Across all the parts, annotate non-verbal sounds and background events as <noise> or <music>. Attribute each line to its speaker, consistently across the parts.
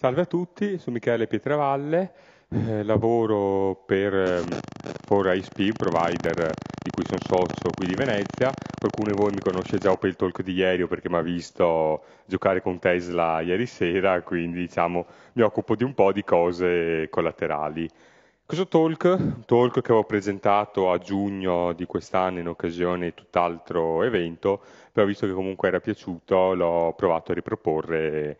Speaker 1: Salve a tutti, sono Michele Pietravalle, eh, lavoro per eh, for ISP, provider di cui sono socio qui di Venezia. Qualcuno di voi mi conosce già per il talk di ieri o perché mi ha visto giocare con Tesla ieri sera, quindi diciamo mi occupo di un po' di cose collaterali. Questo talk, un talk che avevo presentato a giugno di quest'anno in occasione di tutt'altro evento, però visto che comunque era piaciuto l'ho provato a riproporre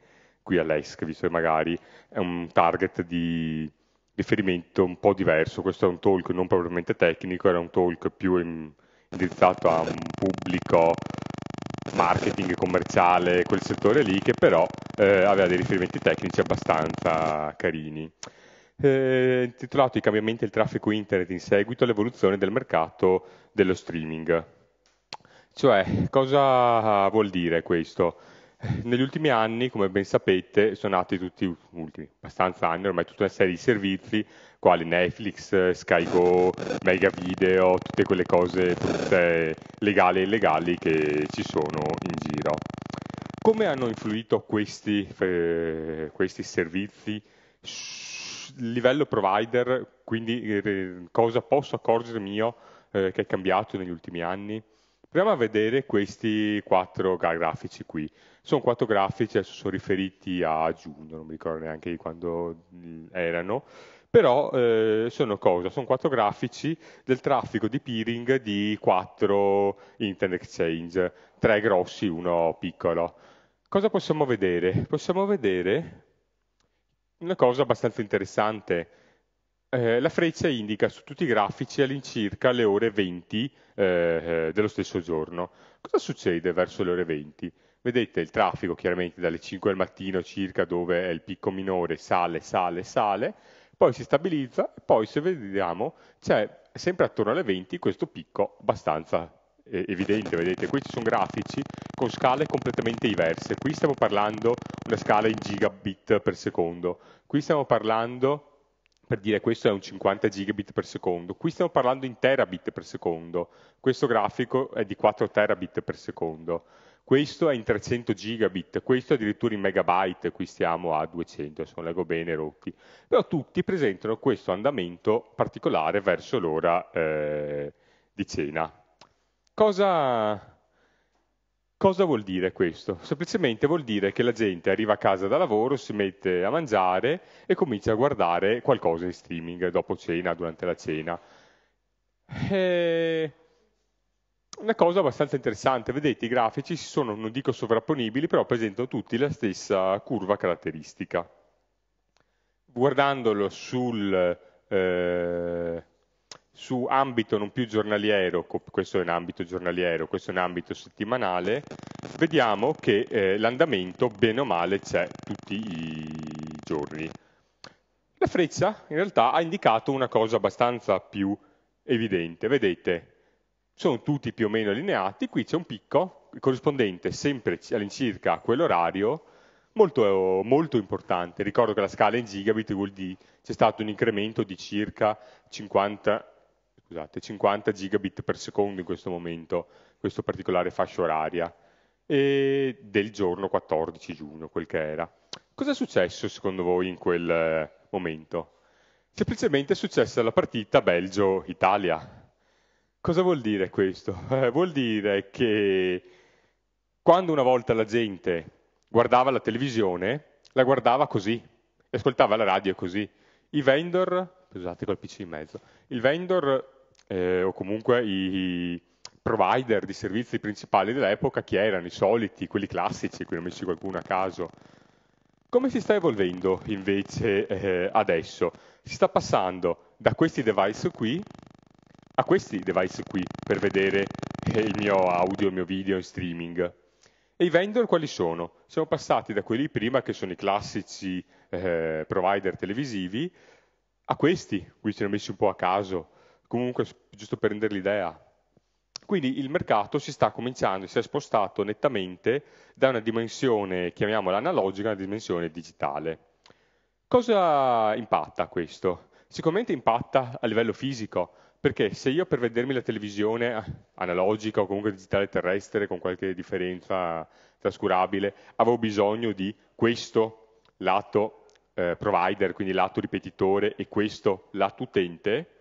Speaker 1: qui all'ESC, visto che magari è un target di riferimento un po' diverso. Questo è un talk non propriamente tecnico, era un talk più in, indirizzato a un pubblico marketing commerciale, quel settore lì, che però eh, aveva dei riferimenti tecnici abbastanza carini. Eh, intitolato I cambiamenti del traffico internet in seguito all'evoluzione del mercato dello streaming. Cioè, cosa vuol dire questo? Negli ultimi anni, come ben sapete, sono nati tutti, ultimi, abbastanza anni, ormai tutta una serie di servizi, quali Netflix, SkyGo, Mega Video, tutte quelle cose tutte legali e illegali che ci sono in giro. Come hanno influito questi, eh, questi servizi livello provider, quindi eh, cosa posso accorgermi io eh, che è cambiato negli ultimi anni? Proviamo a vedere questi quattro grafici qui. Sono quattro grafici, adesso sono riferiti a giugno, non mi ricordo neanche di quando erano, però eh, sono cosa? Sono quattro grafici del traffico di peering di quattro internet exchange, tre grossi, uno piccolo. Cosa possiamo vedere? Possiamo vedere una cosa abbastanza interessante. Eh, la freccia indica su tutti i grafici all'incirca le ore 20 eh, eh, dello stesso giorno. Cosa succede verso le ore 20? Vedete il traffico chiaramente dalle 5 del mattino circa dove è il picco minore sale, sale, sale, poi si stabilizza e poi se vediamo c'è sempre attorno alle 20 questo picco abbastanza eh, evidente, vedete, questi sono grafici con scale completamente diverse, qui stiamo parlando una scala in gigabit per secondo, qui stiamo parlando per dire questo è un 50 gigabit per secondo, qui stiamo parlando in terabit per secondo, questo grafico è di 4 terabit per secondo, questo è in 300 gigabit, questo addirittura in megabyte, qui stiamo a 200, se non leggo bene rotti, però tutti presentano questo andamento particolare verso l'ora eh, di cena. Cosa, Cosa vuol dire questo? Semplicemente vuol dire che la gente arriva a casa da lavoro, si mette a mangiare e comincia a guardare qualcosa in streaming dopo cena, durante la cena. È una cosa abbastanza interessante, vedete i grafici sono, non dico sovrapponibili, però presentano tutti la stessa curva caratteristica. Guardandolo sul, eh, su ambito non più giornaliero, questo è un ambito giornaliero, questo è un ambito settimanale, vediamo che eh, l'andamento bene o male c'è tutti i giorni. La freccia in realtà ha indicato una cosa abbastanza più evidente, vedete, sono tutti più o meno allineati, qui c'è un picco corrispondente sempre all'incirca a quell'orario, molto, molto importante, ricordo che la scala in gigabit vuol dire c'è stato un incremento di circa 50 scusate, 50 gigabit per secondo in questo momento, questo particolare fascia oraria, e del giorno 14 giugno, quel che era. Cosa è successo secondo voi in quel eh, momento? Semplicemente è successa la partita Belgio-Italia. Cosa vuol dire questo? <laughs> Vuol dire che quando una volta la gente guardava la televisione, la guardava così, ascoltava la radio così. I vendor, scusate col PC in mezzo, il vendor eh, o comunque i, provider di servizi principali dell'epoca, chi erano i soliti, quelli classici, qui ne ho messi qualcuno a caso. Come si sta evolvendo invece eh, adesso? Si sta passando da questi device qui a questi device qui per vedere eh, il mio audio, il mio video in streaming. E i vendor quali sono? Siamo passati da quelli prima, che sono i classici eh, provider televisivi, a questi, qui ne ho messi un po' a caso, comunque giusto per rendere l'idea. Quindi il mercato si sta cominciando, si è spostato nettamente da una dimensione, chiamiamola analogica, a una dimensione digitale. Cosa impatta questo? Sicuramente impatta a livello fisico, perché se io per vedermi la televisione analogica o comunque digitale terrestre con qualche differenza trascurabile avevo bisogno di questo lato eh, provider, quindi lato ripetitore, e questo lato utente,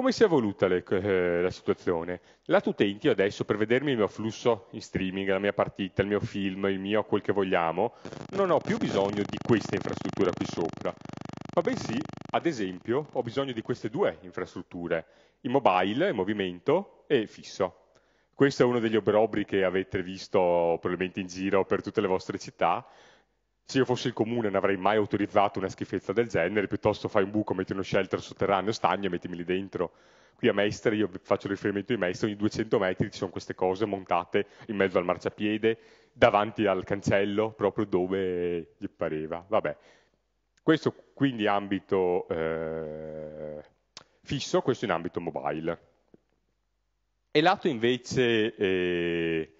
Speaker 1: come si è evoluta le, eh, la situazione? Lato utenti io adesso per vedermi il mio flusso in streaming, la mia partita, il mio film, il mio quel che vogliamo, non ho più bisogno di questa infrastruttura qui sopra, ma bensì, ad esempio, ho bisogno di queste due infrastrutture, il mobile, il movimento e fisso. Questo è uno degli obrobri che avete visto probabilmente in giro per tutte le vostre città, se io fossi il comune non avrei mai autorizzato una schifezza del genere, piuttosto fai un buco, metti uno shelter sotterraneo, stagno e mettimi lì dentro. Qui a Mestre, io faccio riferimento ai Mestre, ogni 200 metri ci sono queste cose montate in mezzo al marciapiede, davanti al cancello, proprio dove gli pareva. Vabbè. Questo quindi ambito eh, fisso, questo in ambito mobile. E lato invece, eh,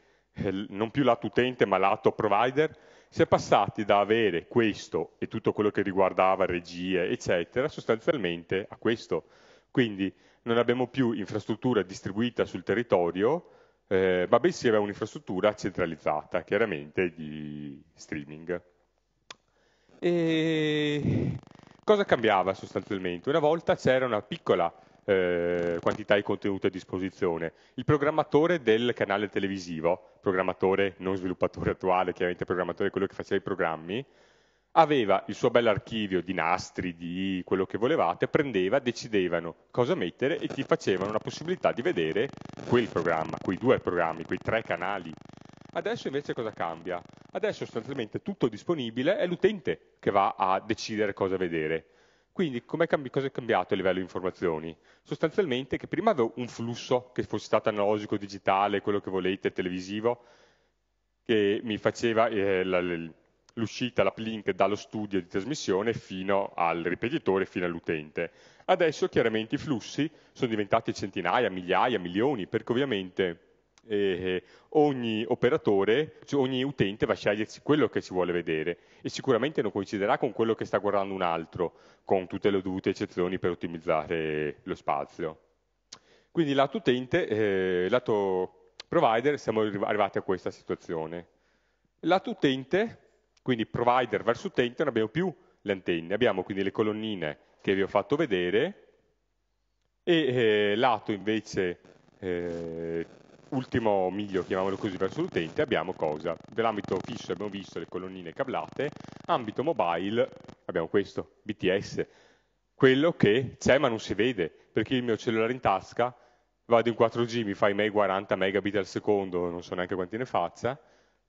Speaker 1: non più lato utente ma lato provider, si è passati da avere questo e tutto quello che riguardava regie, eccetera, sostanzialmente a questo. Quindi non abbiamo più infrastruttura distribuita sul territorio, eh, ma bensì aveva un'infrastruttura centralizzata, chiaramente di streaming. E cosa cambiava sostanzialmente? Una volta c'era una piccola eh, quantità di contenuto a disposizione. Il programmatore del canale televisivo, programmatore non sviluppatore attuale, chiaramente programmatore quello che faceva i programmi, aveva il suo bell'archivio di nastri, di quello che volevate, prendeva, decidevano cosa mettere e ti facevano la possibilità di vedere quel programma, quei due programmi, quei tre canali. Adesso invece cosa cambia? Adesso sostanzialmente tutto disponibile, è l'utente che va a decidere cosa vedere. Quindi cosa è cambiato a livello di informazioni? Sostanzialmente che prima avevo un flusso che fosse stato analogico, digitale, quello che volete, televisivo, che mi faceva eh, l'uscita, l'uplink dallo studio di trasmissione fino al ripetitore, fino all'utente. Adesso chiaramente i flussi sono diventati centinaia, migliaia, milioni, perché ovviamente eh, ogni operatore, cioè ogni utente va a scegliersi quello che si vuole vedere e sicuramente non coinciderà con quello che sta guardando un altro, con tutte le dovute eccezioni per ottimizzare lo spazio. Quindi lato utente, eh, lato provider, siamo arrivati a questa situazione. Lato utente, quindi provider verso utente, non abbiamo più le antenne, abbiamo quindi le colonnine che vi ho fatto vedere e eh, lato invece eh, ultimo miglio, chiamiamolo così, verso l'utente, abbiamo cosa? Nell'ambito fisso abbiamo visto le colonnine cablate, ambito mobile abbiamo questo, BTS, quello che c'è ma non si vede, perché il mio cellulare in tasca, vado in 4G, mi fa i miei 40 megabit al secondo, non so neanche quanti ne faccia,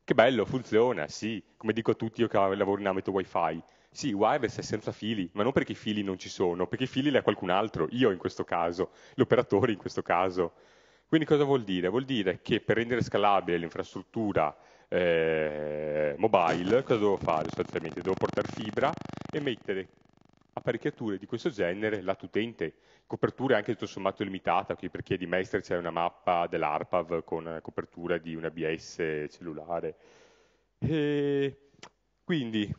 Speaker 1: che bello, funziona, sì, come dico a tutti io che lavoro in ambito wifi, sì, wireless è senza fili, ma non perché i fili non ci sono, perché i fili li ha qualcun altro, io in questo caso, l'operatore in questo caso. Quindi cosa vuol dire? Vuol dire che per rendere scalabile l'infrastruttura eh, mobile, cosa devo fare sostanzialmente? Devo portare fibra e mettere apparecchiature di questo genere lato utente, coperture anche tutto sommato limitata, qui per chi è di Mestre c'è una mappa dell'ARPAV con copertura di un ABS cellulare. E quindi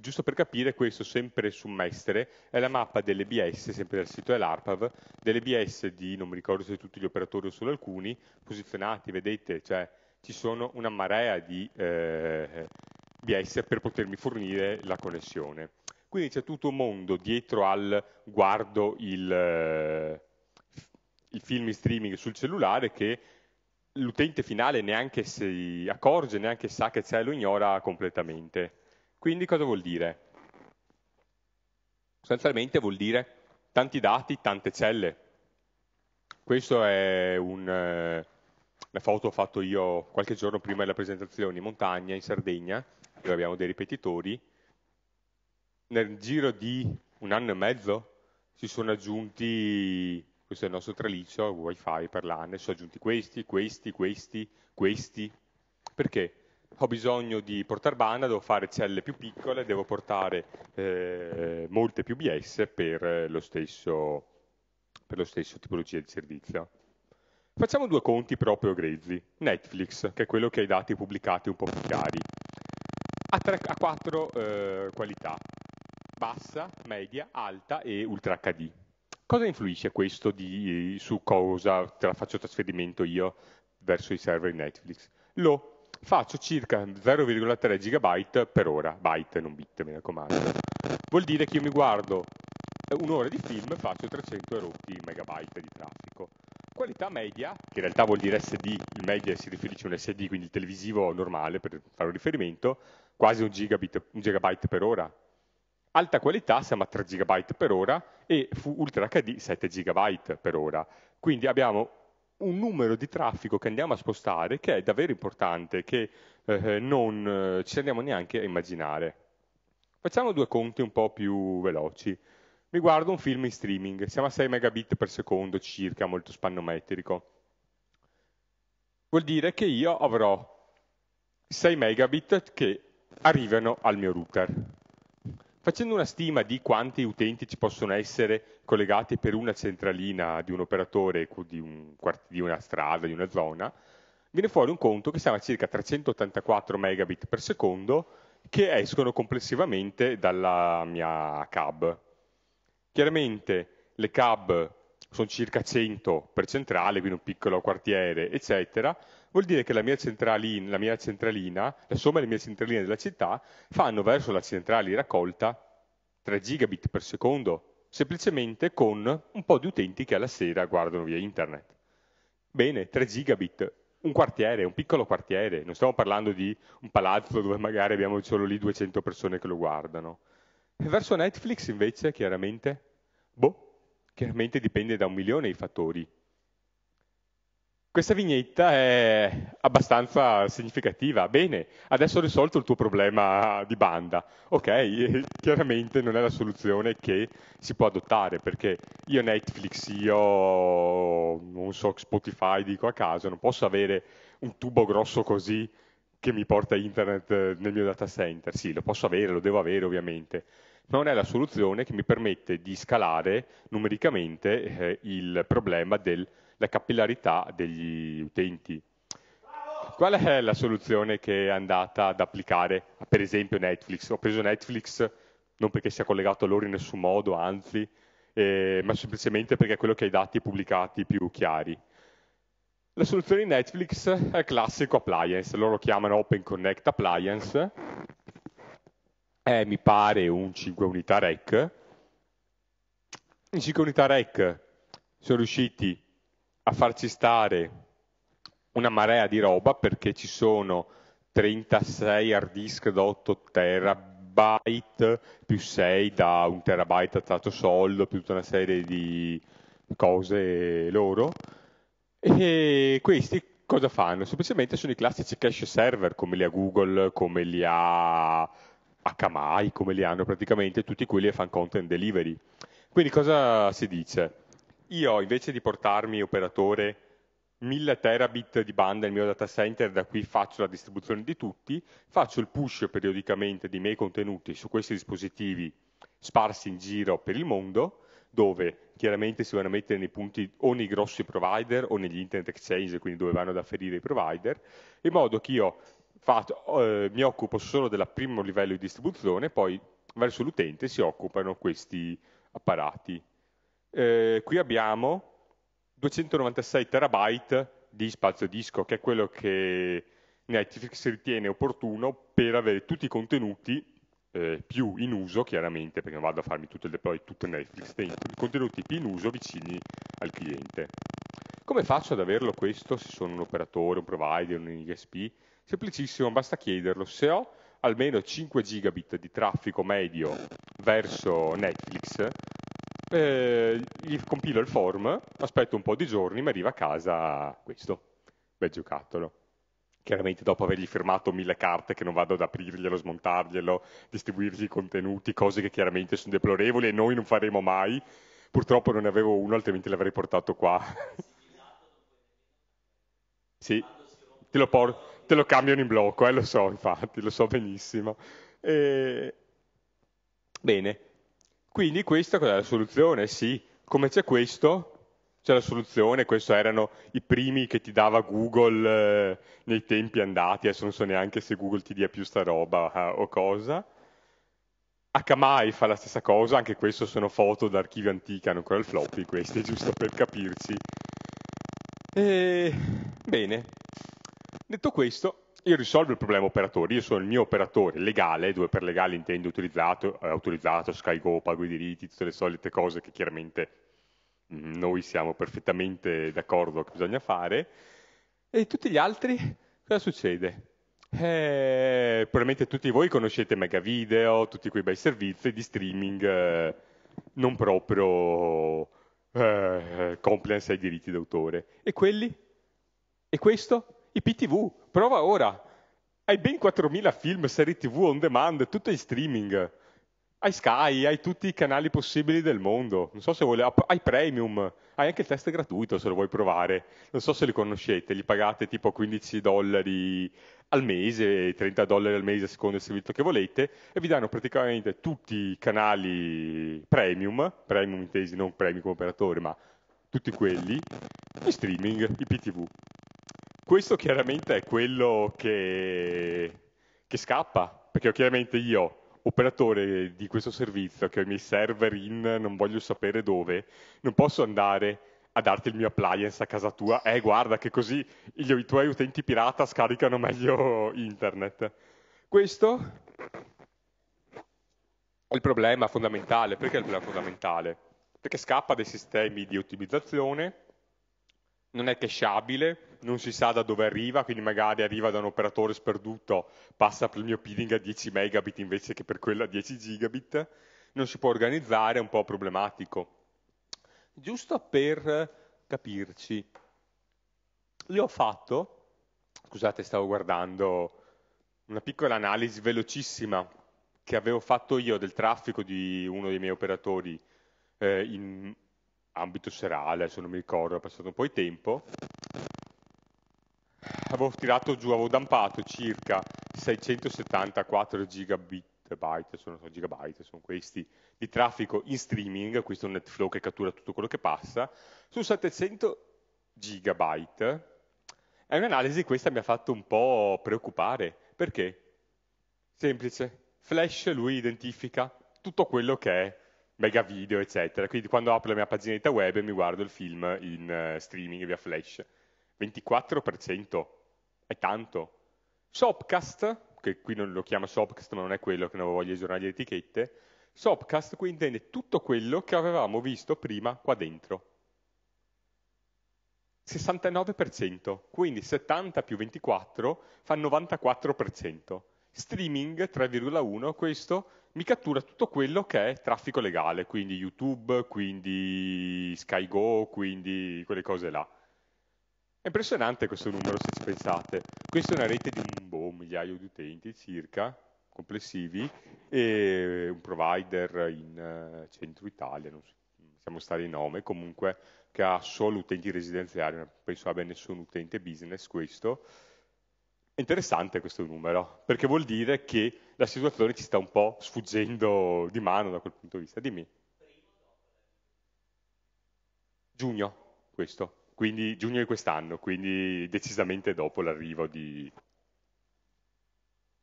Speaker 1: giusto per capire, questo sempre su Mestre, è la mappa delle BS, sempre dal sito dell'ARPAV, delle BS di, non mi ricordo se tutti gli operatori o solo alcuni, posizionati, vedete, cioè ci sono una marea di eh, BS per potermi fornire la connessione. Quindi c'è tutto un mondo dietro al guardo il, eh, il film in streaming sul cellulare che l'utente finale neanche si accorge, neanche sa che c'è, lo ignora completamente. Quindi cosa vuol dire? Sostanzialmente vuol dire tanti dati, tante celle. Questa è un, eh, una foto che ho fatto io qualche giorno prima della presentazione in montagna, in Sardegna, dove abbiamo dei ripetitori. Nel giro di un anno e mezzo si sono aggiunti, questo è il nostro traliccio, wifi per l'anno, sono aggiunti questi, questi, questi, questi. Perché? Ho bisogno di portare banda, devo fare celle più piccole, devo portare eh, molte più BS per lo, stesso, per lo stesso tipologia di servizio. Facciamo due conti proprio grezzi. Netflix, che è quello che ha i dati pubblicati un po' più chiari, ha, tre, ha quattro eh, qualità, bassa, media, alta e ultra HD. Cosa influisce questo di, su cosa te la faccio trasferimento io verso i server di Netflix? Lo faccio circa 0,3 GB per ora, byte non bit mi raccomando. Vuol dire che io mi guardo un'ora di film e faccio 300 erotti megabyte di traffico. Qualità media, che in realtà vuol dire SD, il media si riferisce a un SD, quindi televisivo normale per fare un riferimento, quasi un, gigabit, un gigabyte per ora. Alta qualità siamo a 3 GB per ora e Ultra HD 7 GB per ora. Quindi abbiamo un numero di traffico che andiamo a spostare che è davvero importante, che eh, non eh, ci andiamo neanche a immaginare. Facciamo due conti un po' più veloci. Mi guardo un film in streaming, siamo a 6 megabit per secondo circa, molto spannometrico. Vuol dire che io avrò 6 megabit che arrivano al mio router. Facendo una stima di quanti utenti ci possono essere collegati per una centralina di un operatore di, un, di una strada, di una zona, viene fuori un conto che siamo a circa 384 megabit per secondo che escono complessivamente dalla mia cab. Chiaramente le cab sono circa 100 per centrale, quindi un piccolo quartiere, eccetera, vuol dire che la mia la, mia centralina, la somma delle mie centraline della città fanno verso la centrale di raccolta 3 gigabit per secondo, semplicemente con un po' di utenti che alla sera guardano via internet. Bene, 3 gigabit, un quartiere, un piccolo quartiere, non stiamo parlando di un palazzo dove magari abbiamo solo lì 200 persone che lo guardano. Verso Netflix invece, chiaramente, boh, chiaramente dipende da un milione di fattori. Questa vignetta è abbastanza significativa. Bene, adesso ho risolto il tuo problema di banda. Ok, chiaramente non è la soluzione che si può adottare perché io Netflix, io non so Spotify, dico a caso, non posso avere un tubo grosso così che mi porta internet nel mio data center. Sì, lo posso avere, lo devo avere ovviamente, ma non è la soluzione che mi permette di scalare numericamente eh, il problema del la capillarità degli utenti. Qual è la soluzione che è andata ad applicare, per esempio, Netflix? Ho preso Netflix non perché sia collegato a loro in nessun modo, anzi, eh, ma semplicemente perché è quello che ha i dati pubblicati più chiari. La soluzione di Netflix è classico appliance, loro lo chiamano Open Connect Appliance, è mi pare un 5 unità rec. In 5 unità rec sono riusciti a farci stare una marea di roba perché ci sono 36 hard disk da 8 terabyte più 6 da 1 terabyte a tratto soldo più tutta una serie di cose loro e questi cosa fanno? Semplicemente sono i classici cache server come li ha Google, come li ha Akamai, come li hanno praticamente tutti quelli che fanno content delivery. Quindi cosa si dice? Io invece di portarmi operatore 1000 terabit di banda nel mio data center, da qui faccio la distribuzione di tutti, faccio il push periodicamente dei miei contenuti su questi dispositivi sparsi in giro per il mondo, dove chiaramente si vanno a mettere nei punti o nei grossi provider o negli internet exchange, quindi dove vanno ad afferire i provider, in modo che io faccio, eh, mi occupo solo del primo livello di distribuzione, poi verso l'utente si occupano questi apparati eh, qui abbiamo 296 terabyte di spazio disco, che è quello che Netflix ritiene opportuno per avere tutti i contenuti eh, più in uso, chiaramente, perché non vado a farmi tutto il deploy, tutto Netflix dentro, i contenuti più in uso vicini al cliente. Come faccio ad averlo questo se sono un operatore, un provider, un ISP? Semplicissimo, basta chiederlo. Se ho almeno 5 gigabit di traffico medio verso Netflix, eh, gli compilo il form, aspetto un po' di giorni, mi arriva a casa questo, bel giocattolo. Chiaramente dopo avergli firmato mille carte che non vado ad aprirglielo, smontarglielo, distribuirgli i contenuti, cose che chiaramente sono deplorevoli e noi non faremo mai. Purtroppo non ne avevo uno, altrimenti l'avrei portato qua. <laughs> sì, te lo, por- te lo, cambiano in blocco, eh, lo so infatti, lo so benissimo. E... Bene, quindi questa è la soluzione? Sì. Come c'è questo? C'è la soluzione, questi erano i primi che ti dava Google eh, nei tempi andati, adesso non so neanche se Google ti dia più sta roba eh, o cosa. Akamai fa la stessa cosa, anche questo sono foto d'archivio antiche, hanno ancora il floppy questi, <laughs> giusto per capirci. E... Bene, detto questo, io risolvo il problema operatori, io sono il mio operatore legale, dove per legale intendo utilizzato, eh, autorizzato, SkyGo, pago i diritti, tutte le solite cose che chiaramente mm, noi siamo perfettamente d'accordo che bisogna fare, e tutti gli altri, cosa succede? Eh, probabilmente tutti voi conoscete Mega Video, tutti quei bei servizi di streaming eh, non proprio eh, compliance ai diritti d'autore. E quelli? E questo? I PTV. Prova ora. Hai ben 4.000 film, serie TV on demand, tutto in streaming. Hai Sky, hai tutti i canali possibili del mondo. Non so se vuole, hai Premium, hai anche il test gratuito se lo vuoi provare. Non so se li conoscete, li pagate tipo 15 dollari al mese, 30 dollari al mese a seconda del servizio che volete e vi danno praticamente tutti i canali premium, premium intesi non premium come operatore, ma tutti quelli, in streaming, IPTV. Questo chiaramente è quello che, che scappa, perché chiaramente io operatore di questo servizio che ho i miei server in non voglio sapere dove, non posso andare a darti il mio appliance a casa tua, eh guarda che così i, i tuoi utenti pirata scaricano meglio internet. Questo è il problema fondamentale. Perché è il problema fondamentale? Perché scappa dai sistemi di ottimizzazione, non è cacheabile, non si sa da dove arriva, quindi magari arriva da un operatore sperduto, passa per il mio peeling a 10 megabit invece che per quello a 10 gigabit, non si può organizzare, è un po' problematico. Giusto per capirci, io ho fatto, scusate stavo guardando una piccola analisi velocissima che avevo fatto io del traffico di uno dei miei operatori eh, in ambito serale, adesso non mi ricordo, è passato un po' di tempo, avevo tirato giù, avevo dampato circa 674 gigabit sono, gigabyte, sono questi, di traffico in streaming, questo è un NetFlow che cattura tutto quello che passa, su 700 gigabyte. È un'analisi questa mi ha fatto un po' preoccupare, perché? Semplice, Flash lui identifica tutto quello che è mega video, eccetera. Quindi quando apro la mia paginetta web mi guardo il film in uh, streaming via Flash. 24% è tanto. Shopcast, che qui non lo chiama Shopcast ma non è quello che non voglio aggiornare le etichette, Shopcast qui intende tutto quello che avevamo visto prima qua dentro. 69%, quindi 70 più 24 fa 94%. Streaming 3,1, questo mi cattura tutto quello che è traffico legale, quindi YouTube, quindi SkyGo, quindi quelle cose là. È impressionante questo numero se ci pensate. Questa è una rete di un boh, migliaio di utenti circa, complessivi, e un provider in uh, centro Italia, non possiamo stare in nome, comunque che ha solo utenti residenziali, non penso abbia nessun utente business questo. È interessante questo numero, perché vuol dire che la situazione ci sta un po' sfuggendo di mano da quel punto di vista. Dimmi. Giugno, questo, quindi giugno di quest'anno, quindi decisamente dopo l'arrivo di,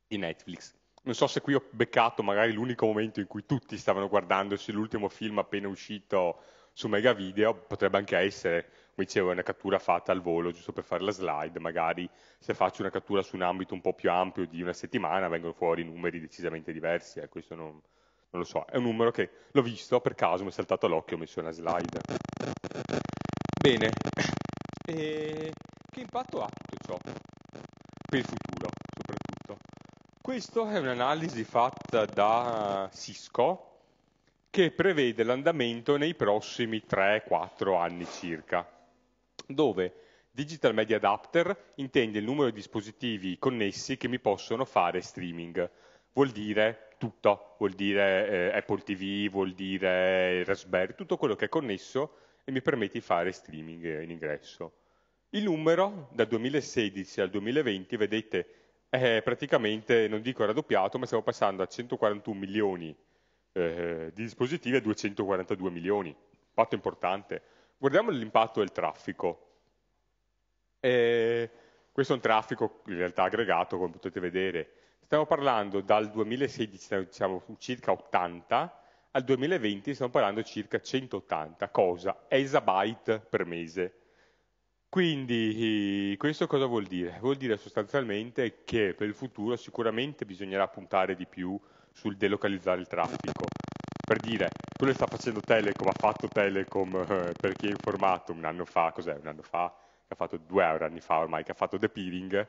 Speaker 1: di Netflix. Non so se qui ho beccato magari l'unico momento in cui tutti stavano guardandosi l'ultimo film appena uscito su Mega Video, potrebbe anche essere come dicevo, una cattura fatta al volo, giusto per fare la slide, magari se faccio una cattura su un ambito un po' più ampio di una settimana vengono fuori numeri decisamente diversi, eh, questo non, non, lo so, è un numero che l'ho visto per caso, mi è saltato all'occhio, ho messo una slide. Bene, <clears throat> e che impatto ha tutto ciò per il futuro soprattutto? Questa è un'analisi fatta da Cisco che prevede l'andamento nei prossimi 3-4 anni circa dove Digital Media Adapter intende il numero di dispositivi connessi che mi possono fare streaming. Vuol dire tutto, vuol dire eh, Apple TV, vuol dire Raspberry, tutto quello che è connesso e mi permette di fare streaming in ingresso. Il numero dal 2016 al 2020, vedete, è praticamente, non dico raddoppiato, ma stiamo passando da 141 milioni eh, di dispositivi a 242 milioni. Fatto importante. Guardiamo l'impatto del traffico. E questo è un traffico in realtà aggregato, come potete vedere. Stiamo parlando dal 2016, diciamo circa 80, al 2020 stiamo parlando circa 180, cosa? Exabyte per mese. Quindi questo cosa vuol dire? Vuol dire sostanzialmente che per il futuro sicuramente bisognerà puntare di più sul delocalizzare il traffico. Per dire, quello che sta facendo Telecom, ha fatto Telecom <laughs> eh, per chi è informato un anno fa, cos'è un anno fa? Che ha fatto due anni fa ormai, che ha fatto The Peering,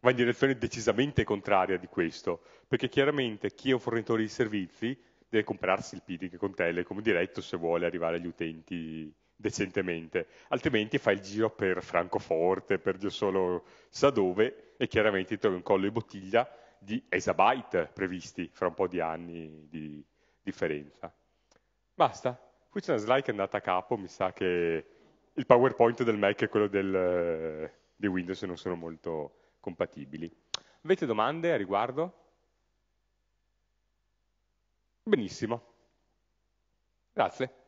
Speaker 1: va in direzione decisamente contraria di questo, perché chiaramente chi è un fornitore di servizi deve comprarsi il peering con Telecom diretto se vuole arrivare agli utenti decentemente, altrimenti fa il giro per Francoforte, per Dio solo sa dove, e chiaramente trovi un collo di bottiglia di exabyte previsti fra un po' di anni di differenza. Basta, qui c'è una slide che è andata a capo, mi sa che il PowerPoint del Mac e quello del, di Windows non sono molto compatibili. Avete domande a riguardo? Benissimo. Grazie.